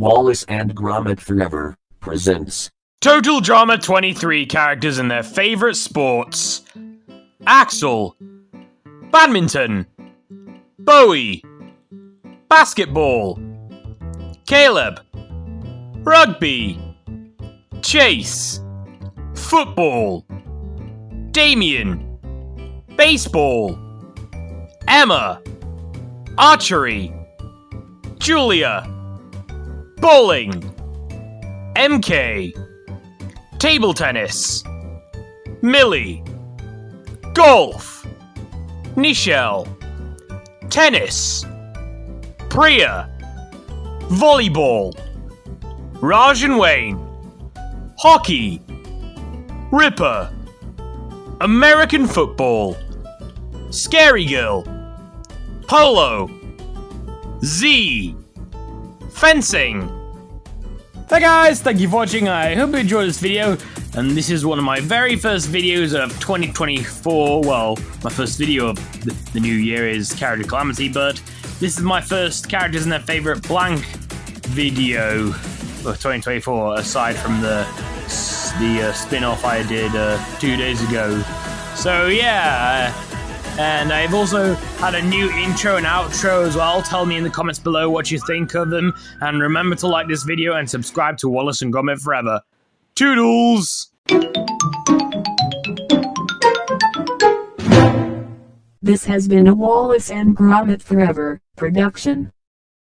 Wallace and Gromit Forever presents Total Drama 23 characters and their favorite sports. Axel, Badminton, Bowie, Basketball, Caleb, Rugby, Chase, Football, Damien, Baseball, Emma, Archery, Julia, Bowling, MK, Table Tennis, Millie, Golf, Nichelle, Tennis, Priya, Volleyball, Raj and Wayne, Hockey, Ripper, American Football, Scary Girl, Polo, Zee, Fencing. Hey guys, thank you for watching. I hope you enjoyed this video. And this is one of my very first videos of 2024. Well, my first video of the, new year is Character Calamity, but this is my first characters and their favorite blank video of 2024, aside from the the uh, spin-off I did uh, two days ago. So yeah, uh, and I've also had a new intro and outro as well. Tell me in the comments below what you think of them, and remember to like this video and subscribe to Wallace and Gromit Forever. Toodles! This has been a Wallace and Gromit Forever production.